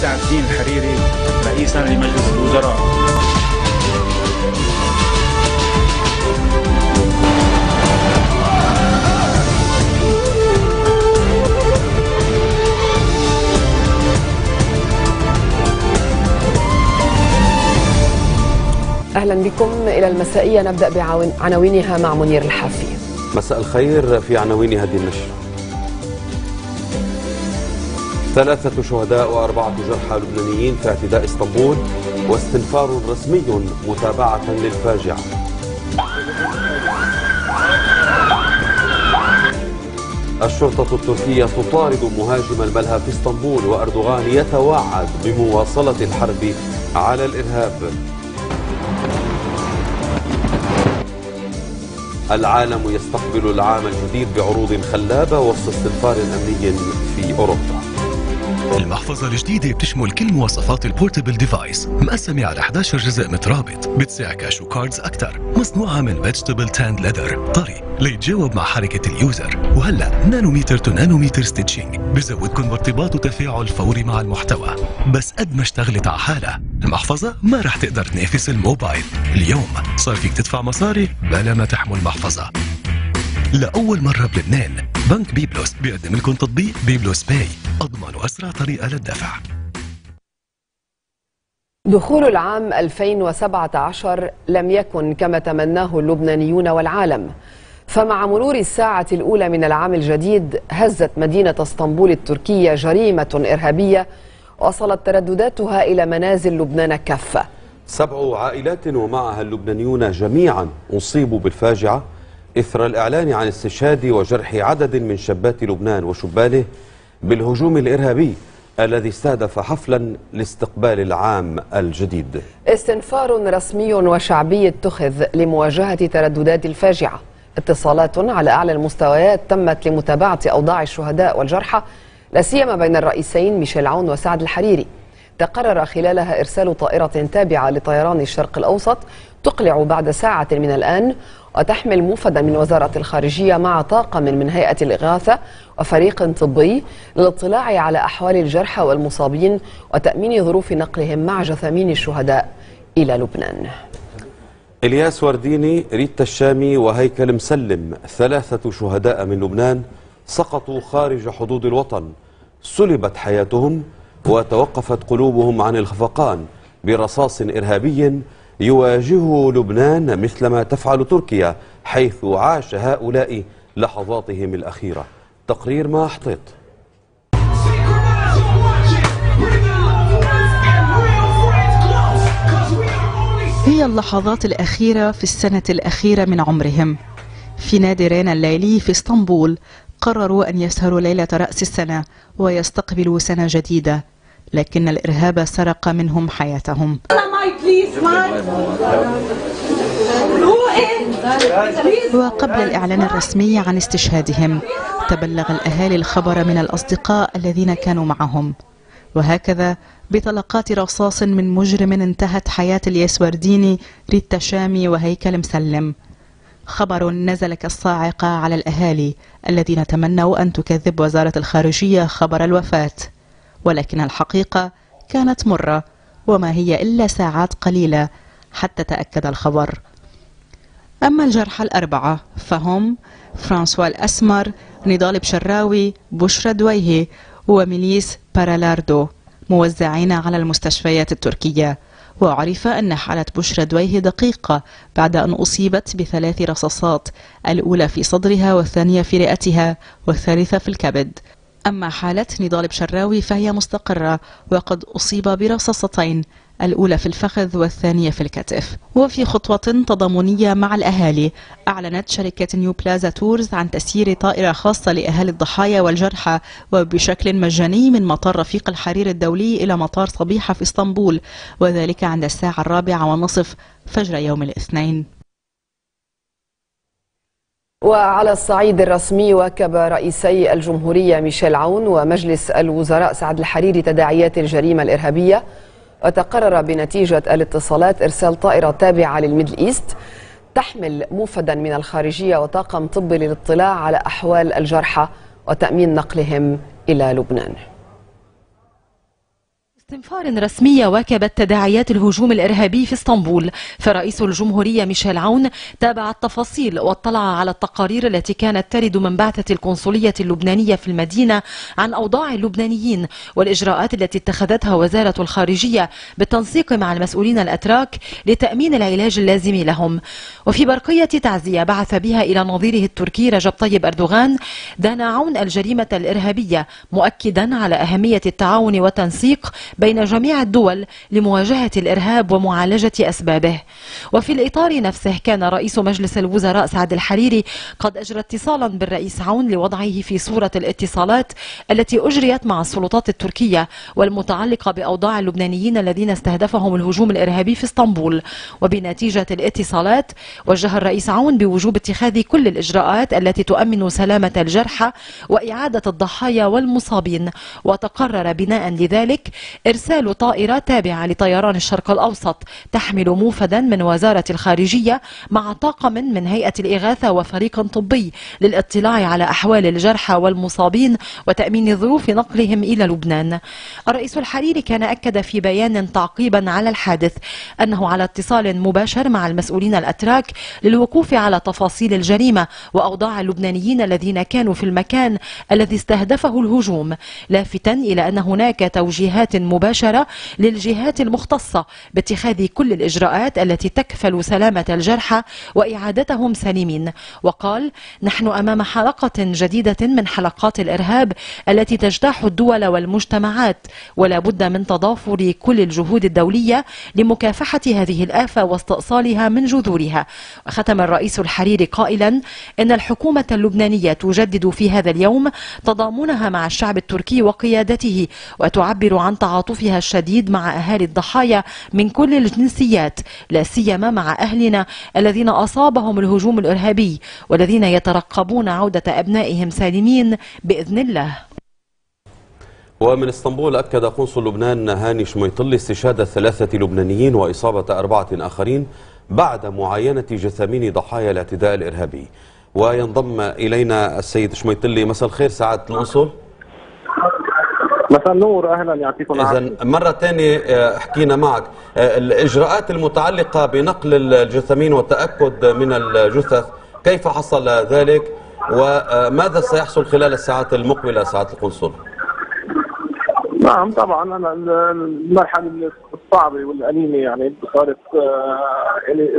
سعد الدين الحريري رئيسا لمجلس الوزراء. أهلا بكم إلى المسائية نبدأ بعناوينها مع منير الحافي. مساء الخير في عناوين هذه النشرة. ثلاثة شهداء وأربعة جرحى لبنانيين في اعتداء إسطنبول واستنفار رسمي متابعة للفاجعة. الشرطة التركية تطارد مهاجم الملهى في إسطنبول وأردوغان يتوعد بمواصلة الحرب على الإرهاب. العالم يستقبل العام الجديد بعروض خلابة وسط استنفار أمني في أوروبا. المحفظة الجديدة بتشمل كل مواصفات الـ portable device مقسمة على 11 جزء مترابط بتساع cash و cards أكثر. مصنوعة من vegetable tanned leather طري. ليتجاوب مع حركة الـ user. وهلأ nanometer to nanometer stitching بزودكم بارتباط وتفاعل فوري مع المحتوى. بس قد ما اشتغلت على حالها المحفظة ما رح تقدر تنافس الموبايل. اليوم صار فيك تدفع مصاري بلا ما تحمل محفظة لأول مرة بلبنان بنك بيبلوس بيقدم لكم تطبيق بيبلوس باي أضمن وأسرع طريقة للدفع. دخول العام 2017 لم يكن كما تمناه اللبنانيون والعالم. فمع مرور الساعة الأولى من العام الجديد هزت مدينة اسطنبول التركية جريمة إرهابية وصلت تردداتها إلى منازل لبنان كافة. سبع عائلات ومعها اللبنانيون جميعا أصيبوا بالفاجعة إثر الإعلان عن استشهاد وجرح عدد من شابات لبنان وشبانه بالهجوم الإرهابي الذي استهدف حفلا لاستقبال العام الجديد. استنفار رسمي وشعبي اتخذ لمواجهة ترددات الفاجعة. اتصالات على أعلى المستويات تمت لمتابعة أوضاع الشهداء والجرحى لا سيما بين الرئيسين ميشيل عون وسعد الحريري. تقرر خلالها إرسال طائرة تابعة لطيران الشرق الأوسط تقلع بعد ساعة من الآن وتحمل موفدا من وزارة الخارجية مع طاقم من هيئة الإغاثة وفريق طبي للاطلاع على أحوال الجرحى والمصابين وتأمين ظروف نقلهم مع جثامين الشهداء إلى لبنان. إلياس ورديني ريتا الشامي وهيكل مسلم ثلاثة شهداء من لبنان سقطوا خارج حدود الوطن. سلبت حياتهم وتوقفت قلوبهم عن الخفقان برصاص إرهابي يواجهه لبنان مثلما تفعل تركيا حيث عاش هؤلاء لحظاتهم الأخيرة. تقرير ما أحطيت هي اللحظات الأخيرة في السنة الأخيرة من عمرهم. في نادي رينا الليلي في إسطنبول قرروا أن يسهروا ليلة رأس السنة ويستقبلوا سنة جديدة. لكن الإرهاب سرق منهم حياتهم. وقبل الإعلان الرسمي عن استشهادهم تبلغ الأهالي الخبر من الأصدقاء الذين كانوا معهم. وهكذا بطلقات رصاص من مجرم انتهت حياة اليسورديني ريتا شامي وهيكل مسلم. خبر نزل كالصاعقة على الأهالي الذين تمنوا أن تكذب وزارة الخارجية خبر الوفاة. ولكن الحقيقة كانت مرة وما هي إلا ساعات قليلة حتى تأكد الخبر. أما الجرحى الأربعة فهم فرانسوا الأسمر نضال بشراوي بشرى دويهي وميليس بارالاردو موزعين على المستشفيات التركية. وعرف أن حالة بشرى دويه دقيقة بعد أن أصيبت بثلاث رصاصات الأولى في صدرها والثانية في رئتها والثالثة في الكبد. أما حالة نضال بشراوي فهي مستقرة وقد أصيب برصاصتين الأولى في الفخذ والثانية في الكتف. وفي خطوة تضامنية مع الأهالي أعلنت شركة نيو بلازا تورز عن تسيير طائرة خاصة لأهالي الضحايا والجرحى وبشكل مجاني من مطار رفيق الحريري الدولي إلى مطار صبيحة في إسطنبول وذلك عند الساعة الرابعة والنصف فجر يوم الاثنين. وعلى الصعيد الرسمي واكب رئيسي الجمهورية ميشيل عون ومجلس الوزراء سعد الحريري تداعيات الجريمة الإرهابية وتقرر بنتيجة الاتصالات إرسال طائرة تابعة للميدل إيست تحمل موفدا من الخارجية وطاقم طبي للاطلاع على أحوال الجرحى وتأمين نقلهم إلى لبنان. استنفار رسمية واكبت تداعيات الهجوم الإرهابي في اسطنبول. فرئيس الجمهورية ميشيل عون تابع التفاصيل واطلع على التقارير التي كانت ترد من بعثة القنصلية اللبنانية في المدينة عن أوضاع اللبنانيين والإجراءات التي اتخذتها وزارة الخارجية بالتنسيق مع المسؤولين الأتراك لتأمين العلاج اللازم لهم. وفي برقية تعزية بعث بها إلى نظيره التركي رجب طيب أردوغان دان عون الجريمة الإرهابية مؤكدا على أهمية التعاون والتنسيق بين جميع الدول لمواجهة الإرهاب ومعالجة أسبابه. وفي الإطار نفسه كان رئيس مجلس الوزراء سعد الحريري قد أجرى اتصالا بالرئيس عون لوضعه في صورة الاتصالات التي أجريت مع السلطات التركية والمتعلقة بأوضاع اللبنانيين الذين استهدفهم الهجوم الإرهابي في اسطنبول. وبنتيجة الاتصالات وجه الرئيس عون بوجوب اتخاذ كل الإجراءات التي تؤمن سلامة الجرحى وإعادة الضحايا والمصابين وتقرر بناء لذلك إرسال طائرة تابعة لطيران الشرق الأوسط تحمل موفدا من وزارة الخارجية مع طاقم من هيئة الإغاثة وفريق طبي للاطلاع على أحوال الجرحى والمصابين وتأمين ظروف نقلهم إلى لبنان. الرئيس الحريري كان أكد في بيان تعقيبا على الحادث أنه على اتصال مباشر مع المسؤولين الأتراك للوقوف على تفاصيل الجريمة وأوضاع اللبنانيين الذين كانوا في المكان الذي استهدفه الهجوم لافتا إلى أن هناك توجيهات مباشرة للجهات المختصة باتخاذ كل الإجراءات التي تكفل سلامة الجرحى وإعادتهم سليمين وقال نحن أمام حلقة جديدة من حلقات الإرهاب التي تجتاح الدول والمجتمعات ولا بد من تضافر كل الجهود الدولية لمكافحة هذه الآفة واستئصالها من جذورها. ختم الرئيس الحريري قائلا إن الحكومة اللبنانية تجدد في هذا اليوم تضامنها مع الشعب التركي وقيادته وتعبر عن تعاطفها الشديد مع أهالي الضحايا من كل الجنسيات لا سيما مع أهلنا الذين أصابهم الهجوم الإرهابي والذين يترقبون عودة أبنائهم سالمين بإذن الله. ومن إسطنبول أكد قنصل لبنان هاني شميطلي استشهاد ثلاثة لبنانيين وإصابة أربعة آخرين بعد معاينة جثامين ضحايا الاعتداء الإرهابي. وينضم إلينا السيد شميطلي مساء الخير سعادة القنصل مساء النور أهلا يعطيكم إذا مرة ثانية آه، حكينا معك. آه، الإجراءات المتعلقة بنقل الجثامين والتأكد من الجثث كيف حصل ذلك؟ وماذا سيحصل خلال الساعات المقبلة سعادة القنصل؟ نعم طبعا أنا المرحلة الصعبة والأليمة يعني صارت آه، يعني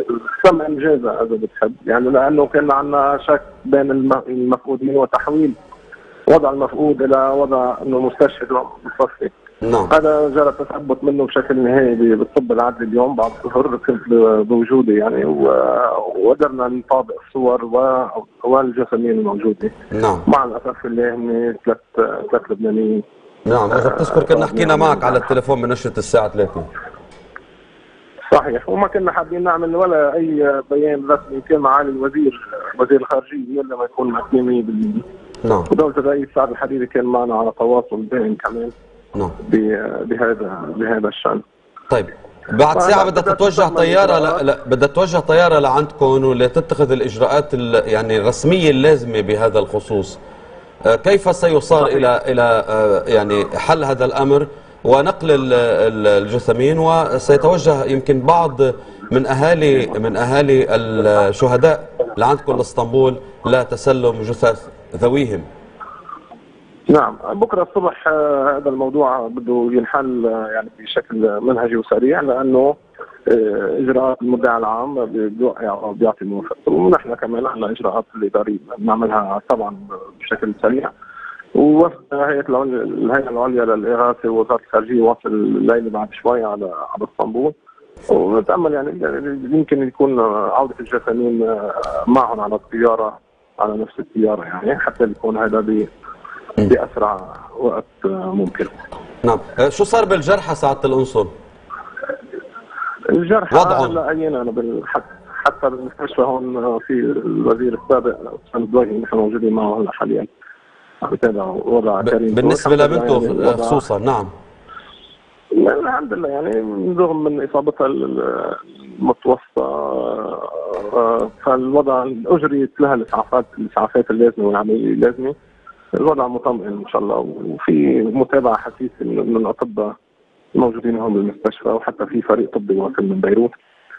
تم انجازها إذا بتحب. يعني لأنه كان عندنا شك بين المفقودين وتحويل وضع المفقود إلى وضع إنه مستشهد مصفي نعم. هذا جرى التثبت منه بشكل نهائي بالطب العدلي اليوم بعد ظهر كنت بوجودي يعني وقدرنا نطابق الصور والجسامين الموجودة. نعم. مع الأسف اللي هم ثلاث ثلاث لبنانيين. نعم إذا بتذكر كنا حكينا معك على التليفون بنشره الساعة 3 صحيح وما كنا حابين نعمل ولا أي بيان رسمي كان معالي الوزير وزير الخارجية الا ما يكون معتنين نعم. ودولة الرئيس سعد الحريري كان معنا على تواصل دائم كمان نعم. بهذا بهذا الشأن. طيب بعد ساعة بدها تتوجه طيارة ل... لا بدها تتوجه طيارة لعندكم ولتتخذ الإجراءات ال... يعني الرسمية اللازمة بهذا الخصوص. آه، كيف سيصار إلى إلى آه، يعني حل هذا الأمر؟ ونقل الجثمين وسيتوجه يمكن بعض من أهالي من أهالي الشهداء لعندكم لإسطنبول لتسلم جثث ذويهم. نعم بكرة الصبح آه، هذا الموضوع بده ينحل آه، يعني بشكل منهجي وسريع لأنه آه، إجراءات المدعي العام بيعطي موافقته ونحن كمان عندنا إجراءات الاداريه بنعملها طبعا بشكل سريع. ووفد هيئه الهيئة العليا للإغاثة ووزارة الخارجية واصل الليلة بعد شوي على على إسطنبول. ونتأمل يعني يمكن يكون عودة الجسامين معهم على الطيارة على نفس الطيارة يعني حتى يكون هذا بأسرع وقت ممكن. نعم، شو صار بالجرحى سعادة القنصل؟ الجرحى وضعهم؟ لقينا أنا حتى بالمستشفى هون في الوزير السابق حسن الدويهي نحن موجودين معه هلا حاليا. عم يتابع وضع كريم. بالنسبة لبنته يعني خصوصا نعم. الحمد لله يعني رغم من إصابتها المتوسطة آه، فالوضع اجريت لها الإسعافات الإسعافات اللازمة والعملية اللازمة. الوضع مطمئن إن شاء الله وفي متابعة حثيثه من الاطباء موجودين هون بالمستشفى وحتى في فريق طبي واصل من بيروت.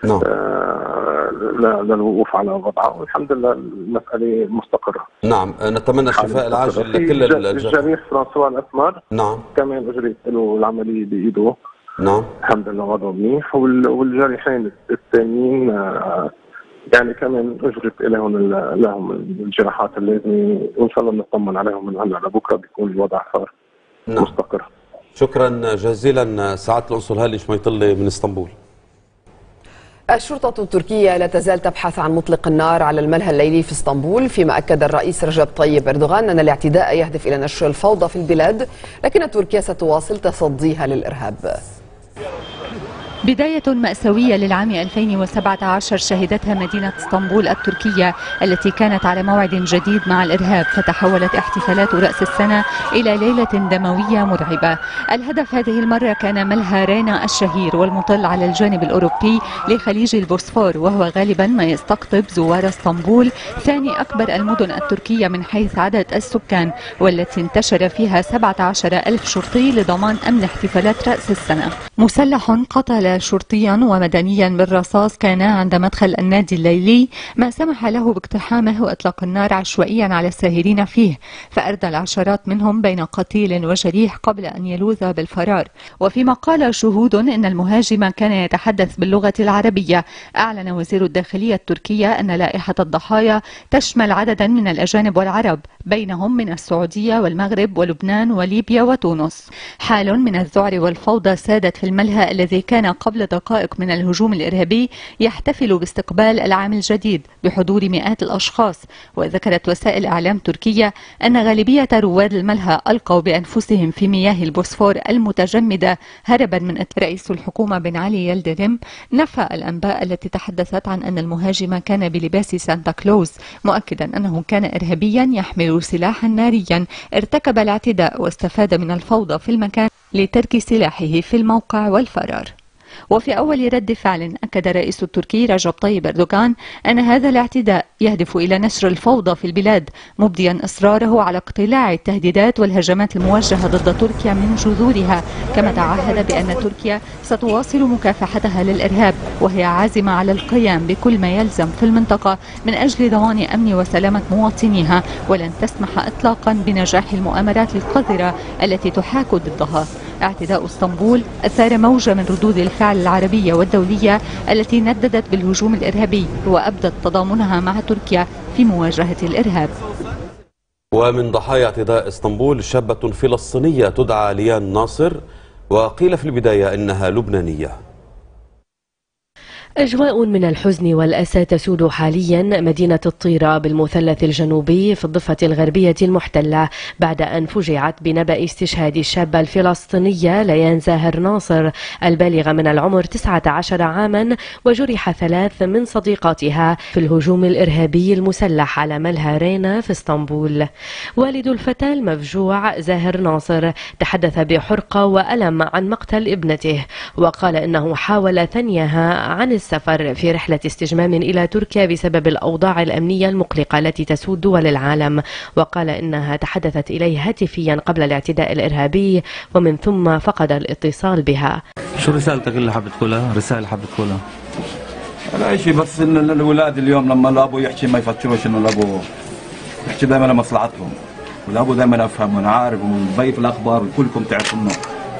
نعم. آه، ل- للوقوف على وضعها والحمد لله المسألة مستقرة. نعم. نتمنى الشفاء العاجل لكل الجريح فرانسوا الاسمر نعم. كمان اجريت له العملية بإيده. نعم. الحمد لله وضعه منيح. وال- والجريحين الثانيين آه، يعني كمان أجرت لهم لهم الجراحات اللازمه وان شاء الله بنطمن عليهم من هلا لبكرة. بيكون الوضع صار نعم. مستقر. شكرا جزيلا سعادة القنصل هالي شميطلي من إسطنبول. الشرطة التركية لا تزال تبحث عن مطلق النار على الملهى الليلي في اسطنبول فيما أكد الرئيس رجب طيب أردوغان أن الاعتداء يهدف إلى نشر الفوضى في البلاد لكن تركيا ستواصل تصديها للإرهاب. بداية مأساوية للعام 2017 شهدتها مدينة اسطنبول التركية التي كانت على موعد جديد مع الإرهاب فتحولت احتفالات رأس السنة إلى ليلة دموية مرعبة. الهدف هذه المرة كان ملهى رينا الشهير والمطل على الجانب الأوروبي لخليج البوسفور وهو غالبا ما يستقطب زوار اسطنبول ثاني أكبر المدن التركية من حيث عدد السكان والتي انتشر فيها 17 ألف شرطي لضمان أمن احتفالات رأس السنة. مسلح قتل شرطيا ومدنيا بالرصاص كانا عند مدخل النادي الليلي ما سمح له باقتحامه واطلاق النار عشوائيا على الساهرين فيه فاردى العشرات منهم بين قتيل وجريح قبل أن يلوذ بالفرار. وفيما قال شهود إن المهاجم كان يتحدث باللغة العربية. أعلن وزير الداخلية التركية أن لائحة الضحايا تشمل عددا من الأجانب والعرب بينهم من السعودية والمغرب ولبنان وليبيا وتونس. حال من الذعر والفوضى سادت في الملهى الذي كان قبل دقائق من الهجوم الإرهابي يحتفل باستقبال العام الجديد بحضور مئات الأشخاص وذكرت وسائل إعلام تركية أن غالبية رواد الملهى ألقوا بأنفسهم في مياه البوسفور المتجمدة هربا من رئيس الحكومة بن علي يلدرم نفى الأنباء التي تحدثت عن أن المهاجم كان بلباس سانتا كلوز مؤكدا أنه كان إرهابيا يحمل سلاحا ناريا. ارتكب الاعتداء واستفاد من الفوضى في المكان لترك سلاحه في الموقع والفرار. وفي أول رد فعل أكد الرئيس التركي رجب طيب أردوغان أن هذا الاعتداء يهدف إلى نشر الفوضى في البلاد مبديا إصراره على اقتلاع التهديدات والهجمات الموجهة ضد تركيا من جذورها. كما تعهد بأن تركيا ستواصل مكافحتها للإرهاب وهي عازمة على القيام بكل ما يلزم في المنطقة من أجل ضمان أمن وسلامة مواطنيها ولن تسمح إطلاقا بنجاح المؤامرات القذرة التي تحاك ضدها. اعتداء اسطنبول أثار موجة من ردود الفعل العربية والدولية التي نددت بالهجوم الإرهابي وأبدت تضامنها مع تركيا في مواجهة الإرهاب. ومن ضحايا اعتداء اسطنبول شابة فلسطينية تدعى ليان ناصر وقيل في البداية إنها لبنانية. أجواء من الحزن والأسى تسود حاليا مدينة الطيرة بالمثلث الجنوبي في الضفة الغربية المحتلة بعد أن فجعت بنبأ استشهاد الشابة الفلسطينية ليان زاهر ناصر البالغة من العمر 19 عاما وجرح ثلاث من صديقاتها في الهجوم الإرهابي المسلح على ملهى رينا في إسطنبول. والد الفتاة المفجوع زاهر ناصر تحدث بحرقة وألم عن مقتل ابنته وقال إنه حاول ثنيها عن السفر في رحلة استجمام إلى تركيا بسبب الأوضاع الأمنية المقلقة التي تسود دول العالم وقال إنها تحدثت إليه هاتفيا قبل الاعتداء الإرهابي ومن ثم فقد الاتصال بها شو رسالتك اللي حابب تقولها؟ رسالة حابب تقولها؟ لا شيء بس إن الاولاد اليوم لما الابو يحكي ما يفكروش انه الابو يحكي دائما لمصلحتهم والابو دائما افهم وأنا عارف ومبين في الأخبار وكلكم تعرفوا انه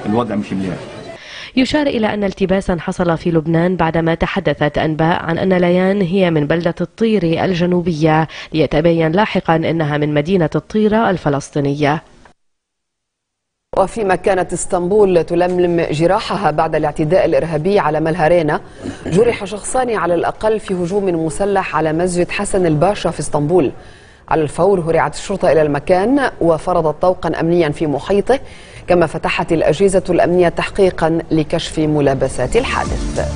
الوضع مش منيح يشار إلى أن التباسا حصل في لبنان بعدما تحدثت أنباء عن أن ليان هي من بلدة الطير الجنوبية. ليتبين لاحقا أنها من مدينة الطيرة الفلسطينية. وفيما كانت اسطنبول تلملم جراحها بعد الاعتداء الإرهابي على ملهارينا. جرح شخصان على الأقل في هجوم مسلح على مسجد حسن الباشا في اسطنبول. على الفور هرعت الشرطة إلى المكان وفرضت طوقا أمنيا في محيطه. كما فتحت الأجهزة الأمنية تحقيقا لكشف ملابسات الحادث.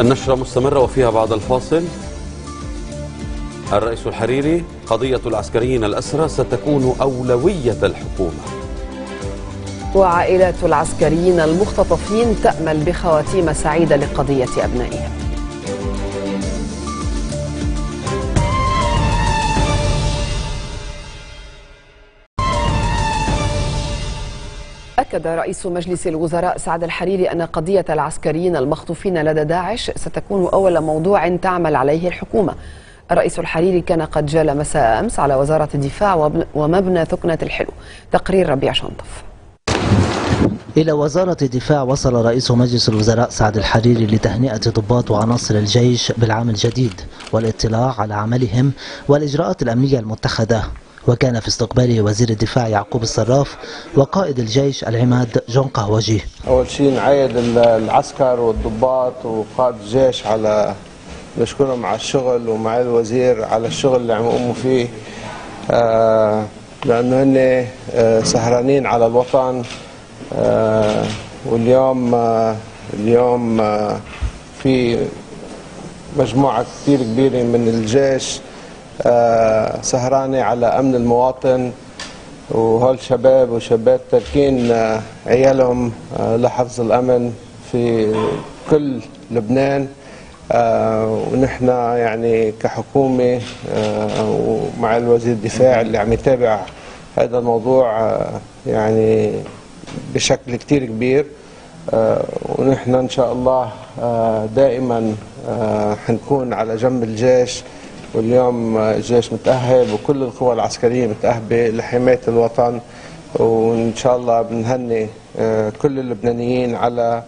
النشرة مستمرة وفيها بعد الفاصل. الرئيس الحريري قضية العسكريين الأسرى ستكون أولوية الحكومة. وعائلات العسكريين المختطفين تأمل بخواتيم سعيدة لقضية أبنائهم. وأكد رئيس مجلس الوزراء سعد الحريري أن قضية العسكريين المخطوفين لدى داعش ستكون أول موضوع تعمل عليه الحكومة. الرئيس الحريري كان قد جال مساء أمس على وزارة الدفاع ومبنى ثكنة الحلو. تقرير ربيع شنطف. إلى وزارة الدفاع وصل رئيس مجلس الوزراء سعد الحريري لتهنئة ضباط وعناصر الجيش بالعام الجديد والاطلاع على عملهم والإجراءات الأمنية المتخذة. وكان في استقباله وزير الدفاع يعقوب الصراف وقائد الجيش العماد جون قهوجي. أول شيء نعيد العسكر والضباط وقائد الجيش على نشكرهم على الشغل ومع الوزير على الشغل اللي عم يقوموا فيه. آه لأنه هن آه سهرانين على الوطن. آه واليوم اليوم في مجموعة كثير كبيرة من الجيش آه سهرانة على أمن المواطن وهول شباب وشابات تاركين آه عيالهم آه لحفظ الأمن في كل لبنان. ونحن يعني كحكومة ومع الوزير الدفاع اللي عم يتابع هذا الموضوع يعني بشكل كتير كبير. ونحن إن شاء الله دائما حنكون على جنب الجيش. واليوم الجيش متأهب وكل القوى العسكرية متأهبة لحماية الوطن وإن شاء الله بنهني آه كل اللبنانيين على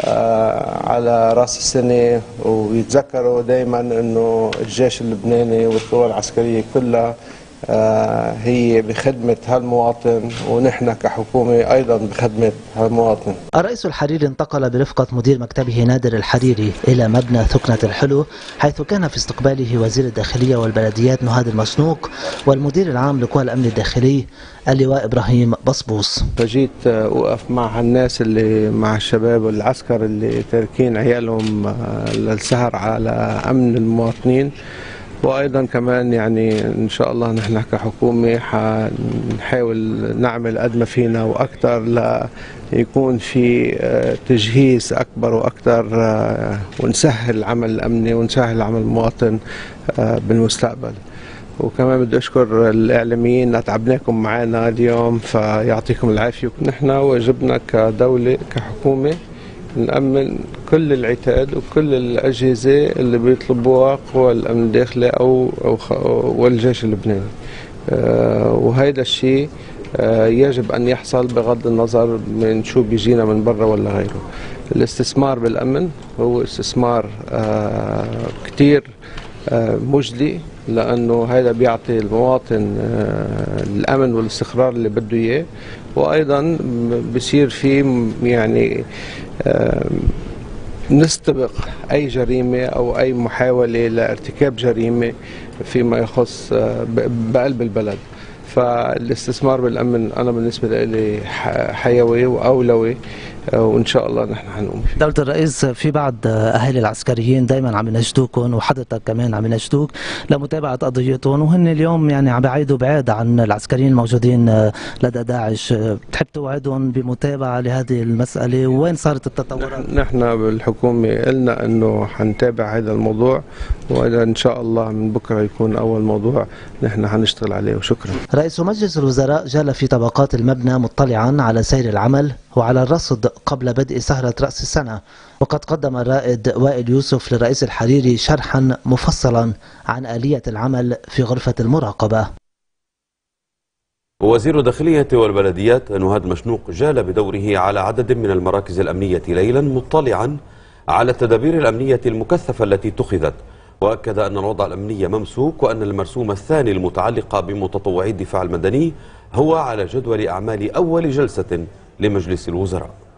آه على رأس السنة ويتذكروا دائما إنه الجيش اللبناني والقوى العسكرية كلها هي بخدمة هالمواطن ونحن كحكومة أيضا بخدمة هالمواطن. الرئيس الحريري انتقل برفقة مدير مكتبه نادر الحريري إلى مبنى ثكنة الحلو حيث كان في استقباله وزير الداخلية والبلديات نهاد المشنوق والمدير العام لقوى الأمن الداخلي اللواء إبراهيم بصبوص. فجيت أوقف مع الناس اللي مع الشباب والعسكر اللي تاركين عيالهم للسهر على أمن المواطنين. وأيضا كمان يعني إن شاء الله نحن كحكومة حنحاول نعمل قد ما فينا وأكثر ليكون في تجهيز أكبر وأكثر ونسهل العمل الأمني ونسهل عمل المواطن بالمستقبل. وكمان بدي أشكر الإعلاميين تعبناكم معنا اليوم فيعطيكم العافية. نحن واجبنا كدولة كحكومة نأمن كل العتاد وكل الأجهزة اللي بيطلبوها قوى الأمن الداخلي أو, أو والجيش اللبناني. أه وهذا الشيء أه يجب أن يحصل بغض النظر من شو بيجينا من برا ولا غيره. الاستثمار بالأمن هو استثمار أه كتير مجدي لأنه هذا بيعطي المواطن الأمن والاستقرار اللي بده إياه. وأيضا بصير في يعني نستبق أي جريمة أو أي محاولة لارتكاب جريمة فيما يخص بقلب البلد. فالاستثمار بالأمن أنا بالنسبة لي حيوي وأولوي. وإن شاء الله نحن حنقوم فيه. دولة الرئيس في بعض أهالي العسكريين دائما عم يناشدوكم وحضرتك كمان عم يناشدوك لمتابعة قضيتهم وهن اليوم يعني عم بعيدوا بعيد عن العسكريين الموجودين لدى داعش بتحب توعدهم بمتابعة لهذه المسألة وين صارت التطورات؟ نحن بالحكومة قلنا إنه حنتابع هذا الموضوع وإذا إن شاء الله من بكرة يكون أول موضوع نحن حنشتغل عليه وشكرا. رئيس مجلس الوزراء جال في طبقات المبنى مطلعا على سير العمل وعلى الرصد قبل بدء سهرة رأس السنة. وقد قدم الرائد وائل يوسف للرئيس الحريري شرحا مفصلا عن آلية العمل في غرفة المراقبة. وزير الداخلية والبلديات نهاد مشنوق جال بدوره على عدد من المراكز الأمنية ليلا مطلعا على التدابير الأمنية المكثفة التي اتخذت. وأكد أن الوضع الأمني ممسوك وأن المرسوم الثاني المتعلق بمتطوعي الدفاع المدني هو على جدول أعمال أول جلسة لمجلس الوزراء.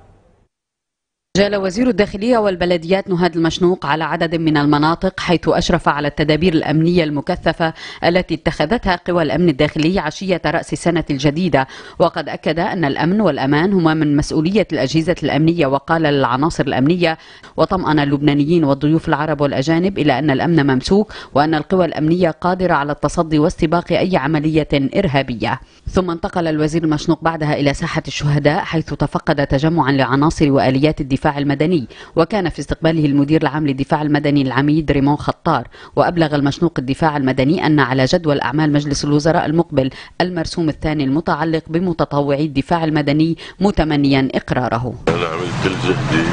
جال وزير الداخلية والبلديات نهاد المشنوق على عدد من المناطق حيث أشرف على التدابير الأمنية المكثفة التي اتخذتها قوى الأمن الداخلي عشية رأس السنة الجديدة. وقد أكد أن الأمن والأمان هما من مسؤولية الأجهزة الأمنية وقال للعناصر الأمنية وطمأن اللبنانيين والضيوف العرب والأجانب إلى أن الأمن ممسوك وأن القوى الأمنية قادرة على التصدي واستباق أي عملية إرهابية. ثم انتقل الوزير المشنوق بعدها إلى ساحة الشهداء حيث تفقد تجمعا لعناصر وآليات الدفاع الدفاع المدني وكان في استقباله المدير العام للدفاع المدني العميد ريمون خطار. وأبلغ المشنوق الدفاع المدني أن على جدول أعمال مجلس الوزراء المقبل المرسوم الثاني المتعلق بمتطوعي الدفاع المدني متمنيا إقراره. أنا عملت كل جهدي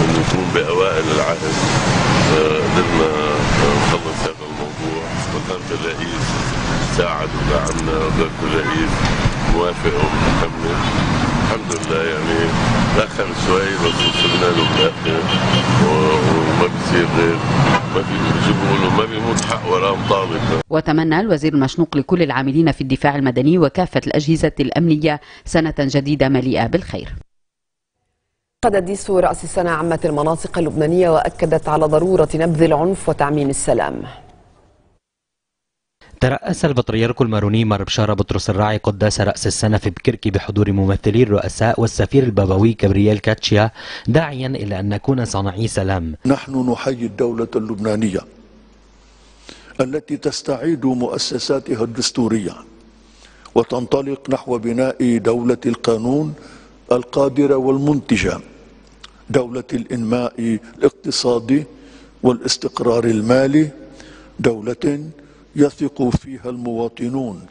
أن نكون بأوائل العهد قدرنا نخلص هذا الموضوع. وكان الرئيس ساعد ودعمنا وقلت الرئيس موافق ومكمل. الحمد لله يعني تأخر شوي بس وصلنا له بالآخر وما بيصير غير ما في بيقولوا ما بيموت حق وراه مطالب وتمنى الوزير المشنوق لكل العاملين في الدفاع المدني وكافة الأجهزة الأمنية سنة جديدة مليئة بالخير. قادت رأس السنة عامة المناطق اللبنانية وأكدت على ضرورة نبذ العنف وتعميم السلام. ترأس البطريرك الماروني مار بشارة بطرس الراعي قداس رأس السنة في بكركي بحضور ممثلي الرؤساء والسفير البابوي كابرييل كاتشيا داعيا إلى أن نكون صانعي سلام. نحن نحيي الدولة اللبنانية التي تستعيد مؤسساتها الدستورية وتنطلق نحو بناء دولة القانون القادرة والمنتجة دولة الإنماء الاقتصادي والاستقرار المالي دولة يثق فيها المواطنون.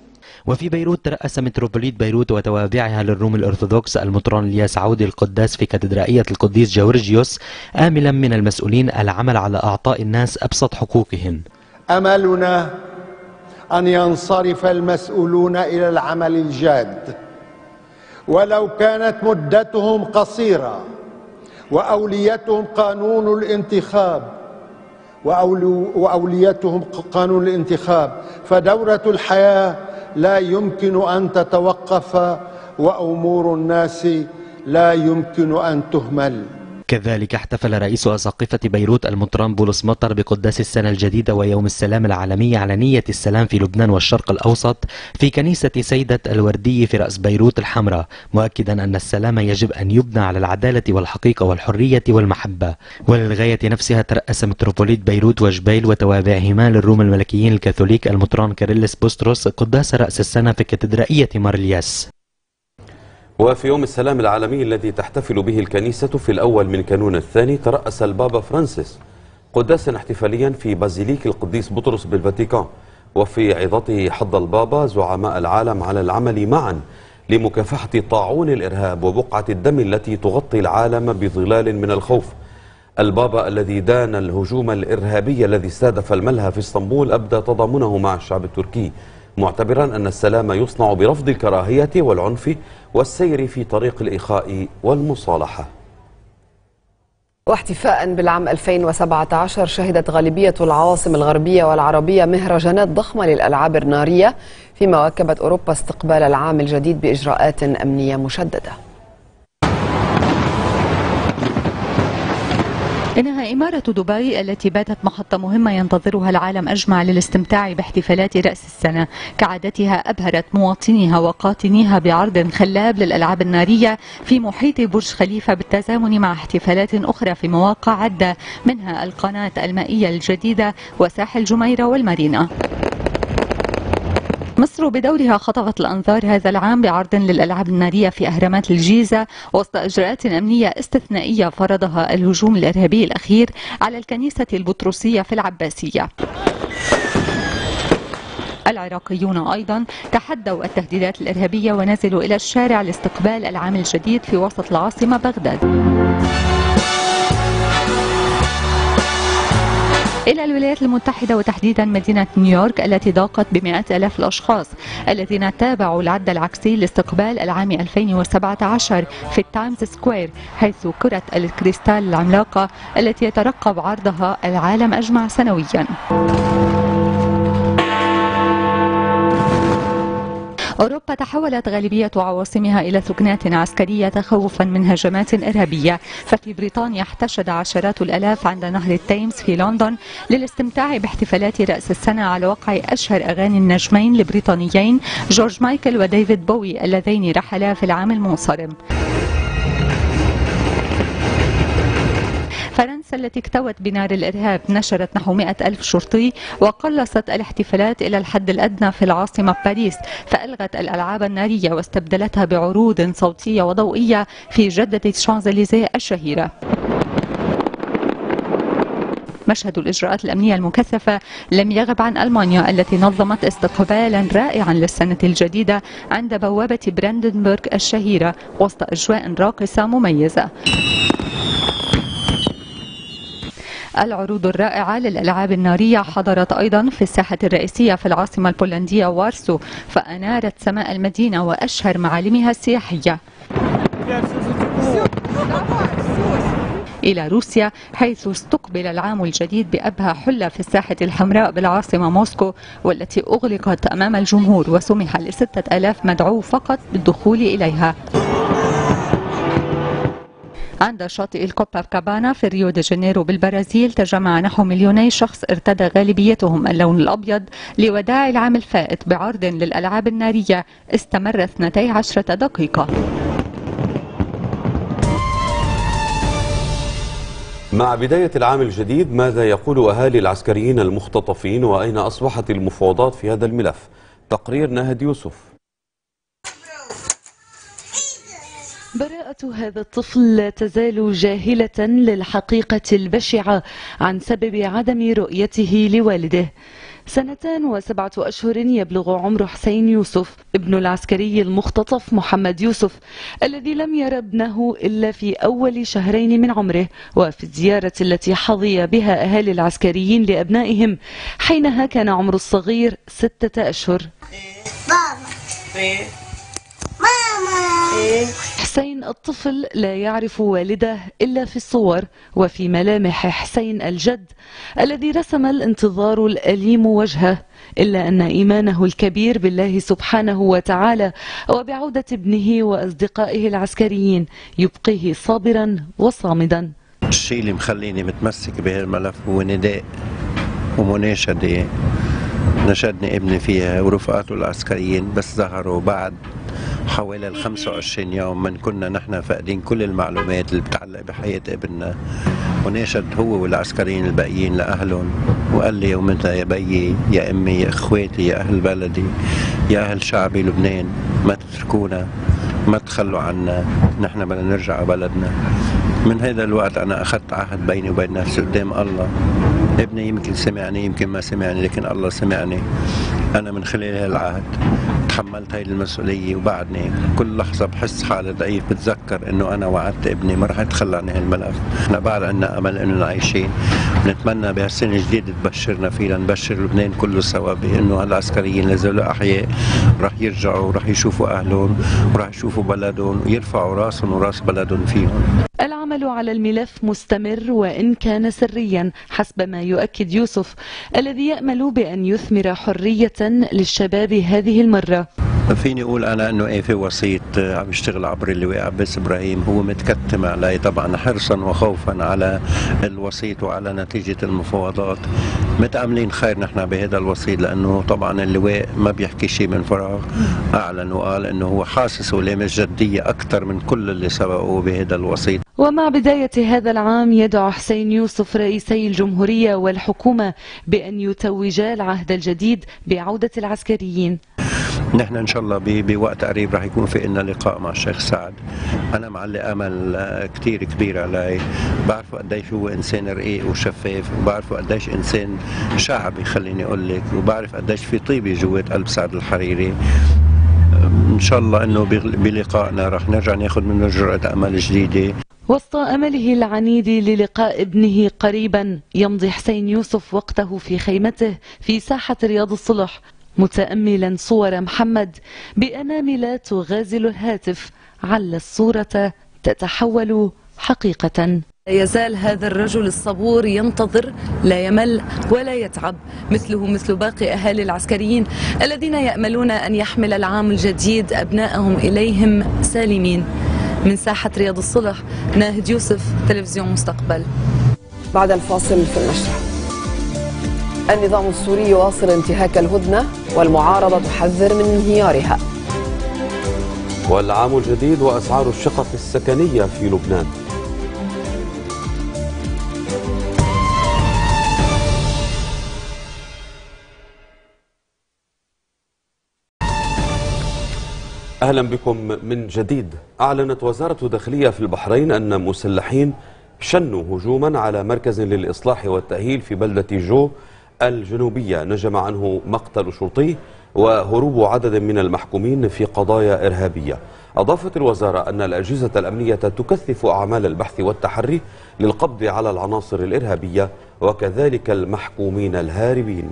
وفي بيروت ترأس متروبوليت بيروت وتوابعها للروم الأرثوذكس المطران الياس عودي القداس في كاتدرائية القديس جورجيوس آملا من المسؤولين العمل على أعطاء الناس أبسط حقوقهم. أملنا أن ينصرف المسؤولون إلى العمل الجاد. ولو كانت مدتهم قصيرة وأوليتهم قانون الانتخاب وأوليتهم قانون الانتخاب. فدورة الحياة لا يمكن أن تتوقف وأمور الناس لا يمكن أن تهمل. كذلك احتفل رئيس أساقفة بيروت المطران بولس مطر بقداس السنة الجديدة ويوم السلام العالمي على نية السلام في لبنان والشرق الأوسط في كنيسة سيدة الوردية في رأس بيروت الحمراء مؤكدا أن السلام يجب أن يبنى على العدالة والحقيقة والحرية والمحبة. وللغاية نفسها ترأس متروبوليت بيروت وجبيل وتوابعهما للروم الملكيين الكاثوليك المطران كيرلس بوستروس قداس رأس السنة في كاتدرائية مار الياس. وفي يوم السلام العالمي الذي تحتفل به الكنيسة في الأول من كانون الثاني ترأس البابا فرانسيس قداسا احتفاليا في بازيليك القديس بطرس بالفاتيكان. وفي عظته حض البابا زعماء العالم على العمل معا لمكافحة طاعون الإرهاب وبقعة الدم التي تغطي العالم بظلال من الخوف. البابا الذي دان الهجوم الإرهابي الذي استهدف الملهى في إسطنبول أبدى تضامنه مع الشعب التركي. معتبرا أن السلام يصنع برفض الكراهية والعنف والسير في طريق الإخاء والمصالحة. واحتفاء بالعام 2017 شهدت غالبية العواصم الغربية والعربية مهرجانات ضخمة للألعاب النارية فيما واكبت أوروبا استقبال العام الجديد بإجراءات أمنية مشددة. إنها إمارة دبي التي باتت محطة مهمة ينتظرها العالم أجمع للاستمتاع باحتفالات رأس السنة. كعادتها أبهرت مواطنيها وقاطنيها بعرض خلاب للألعاب النارية في محيط برج خليفة بالتزامن مع احتفالات أخرى في مواقع عدة منها القناة المائية الجديدة وساحل جميرة والمارينا. مصر بدورها خطفت الأنظار هذا العام بعرض للألعاب النارية في أهرامات الجيزة وسط إجراءات أمنية استثنائية فرضها الهجوم الإرهابي الأخير على الكنيسة البطرسية في العباسية. العراقيون أيضا تحدوا التهديدات الإرهابية ونزلوا إلى الشارع لاستقبال العام الجديد في وسط العاصمة بغداد. إلى الولايات المتحدة وتحديدا مدينة نيويورك التي ضاقت بمئات ألاف الأشخاص الذين تابعوا العد العكسي لاستقبال العام 2017 في التايمز سكوير حيث كرة الكريستال العملاقة التي يترقب عرضها العالم أجمع سنويا. أوروبا تحولت غالبية عواصمها إلى ثكنات عسكرية خوفا من هجمات إرهابية. ففي بريطانيا احتشد عشرات الألاف عند نهر التيمز في لندن للاستمتاع باحتفالات رأس السنة على وقع أشهر أغاني النجمين البريطانيين جورج مايكل وديفيد بوي اللذين رحلا في العام المنصرم. فرنسا التي اكتوت بنار الإرهاب نشرت نحو 100 ألف شرطي وقلصت الاحتفالات إلى الحد الأدنى في العاصمة باريس فألغت الألعاب النارية واستبدلتها بعروض صوتية وضوئية في جادة شانزليزيه الشهيرة. مشهد الإجراءات الأمنية المكثفة لم يغب عن ألمانيا التي نظمت استقبالا رائعا للسنة الجديدة عند بوابة براندنبورغ الشهيرة وسط أجواء راقصة مميزة. العروض الرائعة للألعاب النارية. حضرت أيضا في الساحة الرئيسية في العاصمة البولندية وارسو فأنارت سماء المدينة وأشهر معالمها السياحية. إلى روسيا حيث استقبل العام الجديد بأبهى حلة في الساحة الحمراء بالعاصمة موسكو والتي أغلقت أمام الجمهور وسمح لستة ألاف مدعو فقط بالدخول إليها. عند شاطئ الكوبا كابانا في ريو دي جانيرو بالبرازيل تجمع نحو مليوني شخص ارتدى غالبيتهم اللون الأبيض لوداع العام الفائت بعرض للألعاب النارية. استمر 12 دقيقة. مع بداية العام الجديد ماذا يقول أهالي العسكريين المختطفين؟ وأين أصبحت المفاوضات في هذا الملف؟ تقرير ناهد يوسف. براءة هذا الطفل لا تزال جاهلة للحقيقة البشعة عن سبب عدم رؤيته لوالده. سنتان وسبعة أشهر يبلغ عمر حسين يوسف ابن العسكري المختطف محمد يوسف الذي لم يرى ابنه إلا في أول شهرين من عمره وفي الزيارة التي حظي بها أهالي العسكريين لأبنائهم حينها كان عمر الصغير ستة أشهر. حسين الطفل لا يعرف والده إلا في الصور وفي ملامح حسين الجد الذي رسم الانتظار الأليم وجهه إلا أن إيمانه الكبير بالله سبحانه وتعالى وبعودة ابنه وأصدقائه العسكريين يبقيه صابرا وصامدا. الشيء اللي مخليني متمسك بهالملف هو نداء ومناشدة نشدني ابني فيها ورفقاته العسكريين بس ظهروا بعد حوالي ال 25 يوم من كنا نحن فاقدين كل المعلومات اللي بتعلق بحياة ابننا. وناشد هو والعسكريين الباقيين لأهلهم. وقال لي يومتها يا بيي يا أمي يا إخواتي يا أهل بلدي يا أهل شعبي لبنان ما تتركونا ما تخلوا عنا نحن بدنا نرجع على بلدنا. من هذا الوقت أنا أخذت عهد بيني وبين نفسي قدام الله. ابني يمكن سمعني يمكن ما سمعني لكن الله سمعني. أنا من خلال هالعهد تحملت هاي المسؤولية وبعدني كل لحظة بحس حالي ضعيف. بتذكر إنه أنا وعدت ابني ما رح اتخلى عن هالملف. إحنا بعد عنا أمل إنه عايشين نتمنى بهالسنة الجديدة تبشرنا فيها نبشر لبنان كله سوا بإنه هالعسكريين لازالوا أحياء رح يرجعوا ورح يشوفوا أهلهم ورح يشوفوا بلدهم ويرفعوا راسهم وراس بلدهم فيهم. العمل على الملف مستمر وإن كان سريا حسب ما يؤكد يوسف الذي يأمل بأن يثمر حرية للشباب هذه المرة. فيني أقول أنا إنه إيه في وسيط عم يشتغل عبر اللواء عباس إبراهيم هو متكتم علي طبعا حرصا وخوفا على الوسيط وعلى نتيجة المفاوضات. متأملين خير نحن بهذا الوسيط لأنه طبعا اللواء ما بيحكي شيء من فراغ. اعلن وقال إنه هو حاسس ولامس جدية أكثر من كل اللي سبقوه بهذا الوسيط. ومع بداية هذا العام يدعو حسين يوسف رئيسي الجمهورية والحكومة بأن يتوجا العهد الجديد بعودة العسكريين. نحن إن شاء الله بوقت قريب رح يكون في لنا لقاء مع الشيخ سعد. أنا معلق آمل كثير كبير عليه بعرفه قديش هو إنسان رقيق وشفاف وبعرفه قديش إنسان شعبي خليني أقول لك وبعرف قديش في طيبة جوات قلب سعد الحريري. إن شاء الله إنه بلقائنا رح نرجع ناخذ منه جرأة أمل جديدة. وسط أمله العنيد للقاء ابنه قريبا يمضي حسين يوسف وقته في خيمته في ساحة رياض الصلح. متاملا صور محمد بانامل تغازل الهاتف عل الصورة تتحول حقيقة. لا يزال هذا الرجل الصبور ينتظر لا يمل ولا يتعب مثله مثل باقي أهالي العسكريين الذين يأملون أن يحمل العام الجديد أبنائهم إليهم سالمين. من ساحة رياض الصلح ناهد يوسف تلفزيون مستقبل. بعد الفاصل في النشرة. النظام السوري يواصل انتهاك الهدنة والمعارضة تحذر من انهيارها. والعام الجديد وأسعار الشقق السكنية في لبنان. أهلا بكم من جديد. أعلنت وزارة داخلية في البحرين أن مسلحين شنوا هجوما على مركز للإصلاح والتأهيل في بلدة جو الجنوبية. نجم عنه مقتل شرطي وهروب عدد من المحكومين في قضايا إرهابية. أضافت الوزارة أن الأجهزة الأمنية تكثف أعمال البحث والتحري للقبض على العناصر الإرهابية وكذلك المحكومين الهاربين.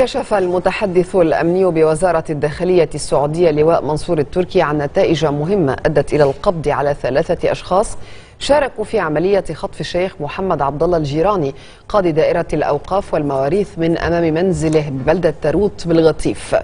كشف المتحدث الأمني بوزارة الداخلية السعودية لواء منصور التركي عن نتائج مهمة أدت إلى القبض على ثلاثة أشخاص شاركوا في عملية خطف الشيخ محمد عبد الله الجيراني قاضي دائرة الأوقاف والمواريث من أمام منزله ببلدة تاروت بالغطيف.